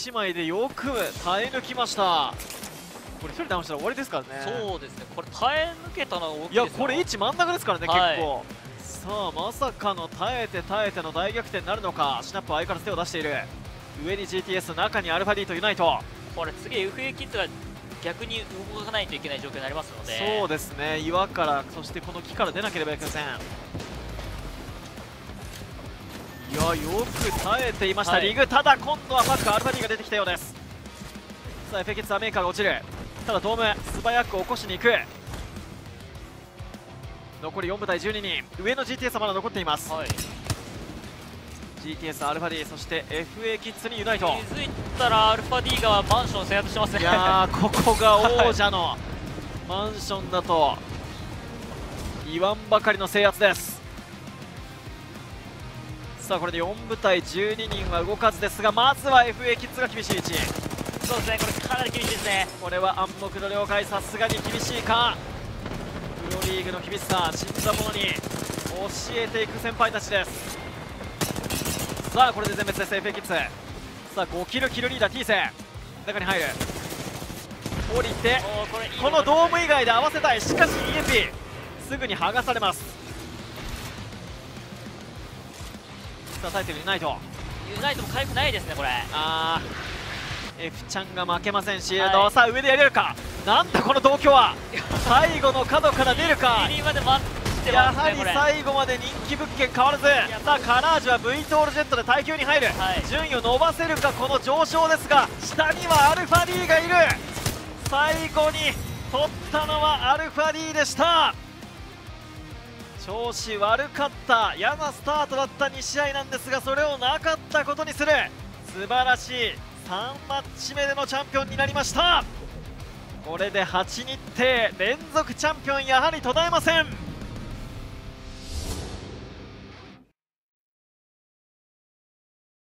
1枚でよく耐え抜きました。これ1人ダウンしたら終わりですからね。そうですね。これ耐え抜けたのは大きいいですよ。やこれ位置真ん中ですからね、はい。結構。さあまさかの耐えて耐えての大逆転になるのか。シナップは相変わらず手を出している。上に GTS 中にアルファ D とユナイト。これ次 FA キッズが逆に動かないといけない状況になりますので。そうですね。岩からそしてこの木から出なければいけませんいやよく耐えていました、はい。リグ。ただ今度はファックアルファ D が出てきたようです。さあエフェキツはメーカーが落ちる。ただドーム素早く起こしに行く。残り4部隊12人。上の GTS はまだ残っています。はい。GTS アルファ D そして FA キッズにユナイト。気づいたらアルファ D がマンション制圧してますね。いやーここが王者の マンションだと言わんばかりの制圧ですさあこれで4部隊12人は動かずですがまずは FA キッズが厳しい位置。そうですねこれかなり厳しいですね。これは暗黙の了解さすがに厳しいか。プロリーグの厳しさ死んだ者に教えていく先輩たちです。さあこれで全滅です FA キッズ。さあ5キルキルリーダー T セ。中に入る。降りてこのドーム以外で合わせたい。しかし EMP すぐに剥がされますさあタイトルにないとユナイトも回復ないですねこれ。あー。F ちゃんが負けませんシールド、はいさあ上でやれるか。なんだこの同居は。最後の角から出るか。ギリまで待ってやはりますねこれ。最後まで人気物件変わらず。さあカラージュは V トールジェットで耐久に入る、はい。順位を伸ばせるかこの上昇ですが下にはアルファ D がいる。最後に取ったのはアルファ D でした調子悪かった。嫌なスタートだった2試合なんですがそれをなかったことにする。素晴らしい3マッチ目でのチャンピオンになりました。これで8日程連続チャンピオンやはり途絶えません。